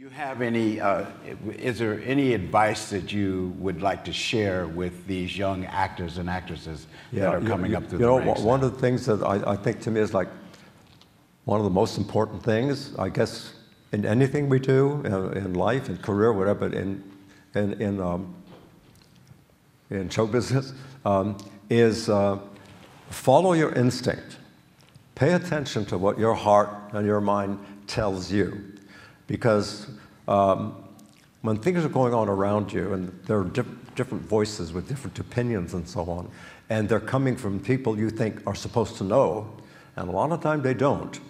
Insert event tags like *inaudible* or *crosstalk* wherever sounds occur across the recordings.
you have any, uh, is there any advice that you would like to share with these young actors and actresses yeah, that are coming you, up through you the know, ranks? One now? of the things that I, I think to me is like one of the most important things, I guess, in anything we do, in, in life, in career, whatever, in, in, in, um, in show business, um, is uh, follow your instinct. Pay attention to what your heart and your mind tells you. Because um, when things are going on around you, and there are diff- different voices with different opinions and so on, and they're coming from people you think are supposed to know, and a lot of time they don't,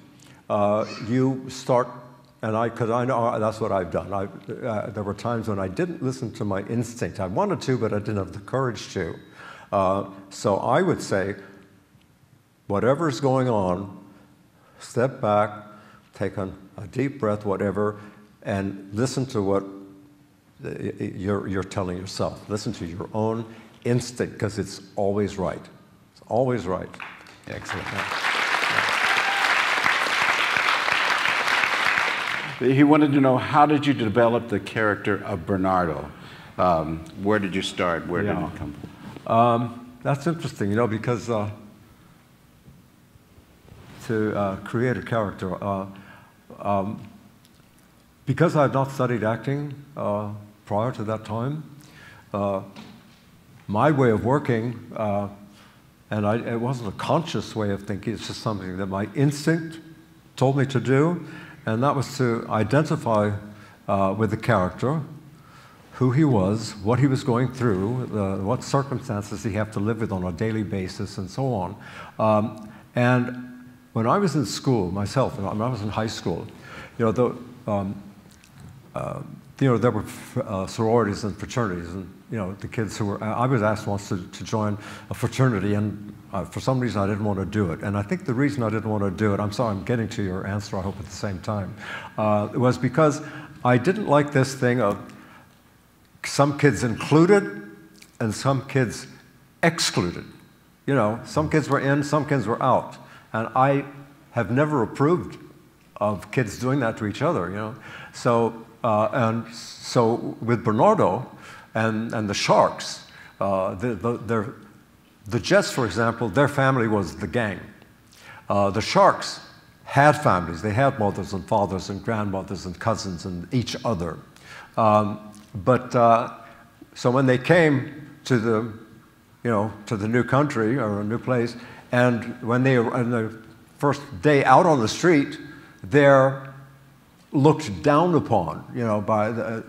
uh, you start, and I, because I know that's what I've done. I, uh, there were times when I didn't listen to my instinct. I wanted to, but I didn't have the courage to. Uh, so I would say, whatever's going on, step back, take an a deep breath, whatever, and listen to what you're, you're telling yourself. Listen to your own instinct because it's always right. It's always right. Excellent. He wanted to know how did you develop the character of Bernardo? Um, where did you start? Where yeah. did it come from? Um, that's interesting, you know, because uh, to uh, create a character, uh, um, because I had not studied acting uh, prior to that time, uh, my way of working, uh, and I, it wasn't a conscious way of thinking, it's just something that my instinct told me to do, and that was to identify uh, with the character, who he was, what he was going through, what circumstances he had to live with on a daily basis, and so on. Um, and when I was in school myself, when I was in high school, you know, the, um, uh, you know, there were uh, sororities and fraternities, and you know, the kids who were. I was asked once to, to join a fraternity, and uh, for some reason I didn't want to do it. And I think the reason I didn't want to do it, I'm sorry, I'm getting to your answer. I hope at the same time, uh, was because I didn't like this thing of some kids included and some kids excluded. You know, some kids were in, some kids were out. And I have never approved of kids doing that to each other, you know. So, uh, and so with Bernardo and, and the Sharks, uh, the, the, the Jets, for example, their family was the gang. Uh, the Sharks had families. They had mothers and fathers and grandmothers and cousins and each other. Um, but uh, so when they came to the, you know, to the new country or a new place, and when they were on the first day out on the street, they're looked down upon, you know, by the,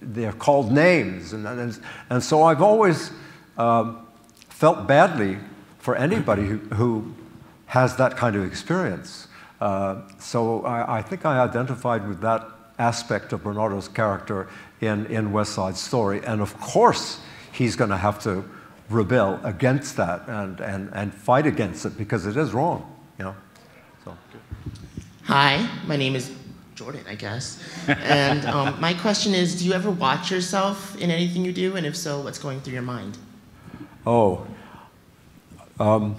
they're called names. And, and, and so I've always um, felt badly for anybody who, who, has that kind of experience. Uh, so I, I, think I identified with that aspect of Bernardo's character in, in West Side Story. And of course, he's going to have to rebel against that and, and, and fight against it because it is wrong, you know. So. Hi, my name is Jordan, I guess. And *laughs* um, my question is, do you ever watch yourself in anything you do? And if so, what's going through your mind? Oh, um,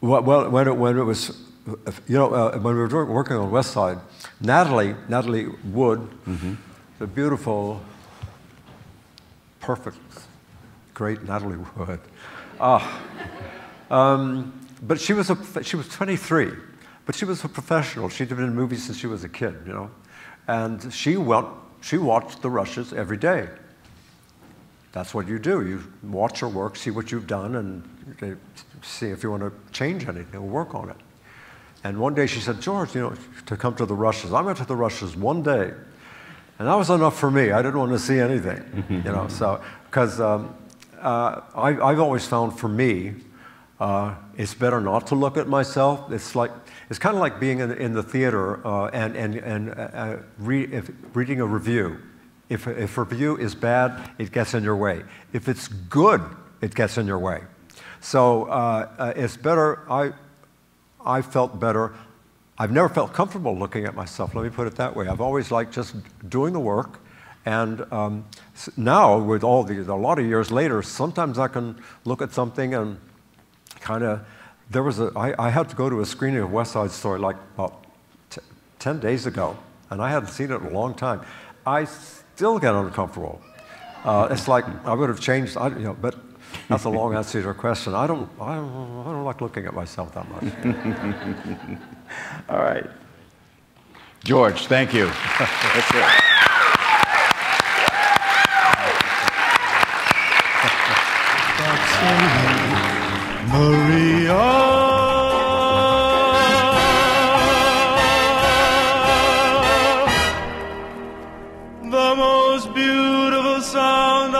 well, when it, when it was, you know, uh, when we were working on West Side, Natalie, Natalie Wood, mm-hmm. the beautiful, perfect great Natalie Wood. Uh, um, but she was, a, she was 23, but she was a professional. She'd been in movies since she was a kid, you know. And she, went, she watched the rushes every day. That's what you do. You watch her work, see what you've done, and see if you want to change anything or work on it. And one day she said, George, you know, to come to the rushes. I went to the rushes one day, and that was enough for me. I didn't want to see anything, you know. So, because um, uh, I, have always found for me, uh, it's better not to look at myself. It's like it's kind of like being in, in the theater uh, and and and uh, uh, re if, reading a review. If if a review is bad, it gets in your way. If it's good, it gets in your way. So it's better. I I felt better. I've never felt comfortable looking at myself. Let me put it that way. I've always liked just doing the work and um, now, with all these, a lot of years later, sometimes I can look at something and kind of, there was a, I, I had to go to a screening of West Side Story like about t- 10 days ago. and I hadn't seen it in a long time. I still get uncomfortable. Uh, it's like I would have changed, I, you know, but that's a long answer to your question. I don't, I don't, I don't like looking at myself that much. *laughs* All right. George, thank you. *laughs* That's it. Maria, the most beautiful sound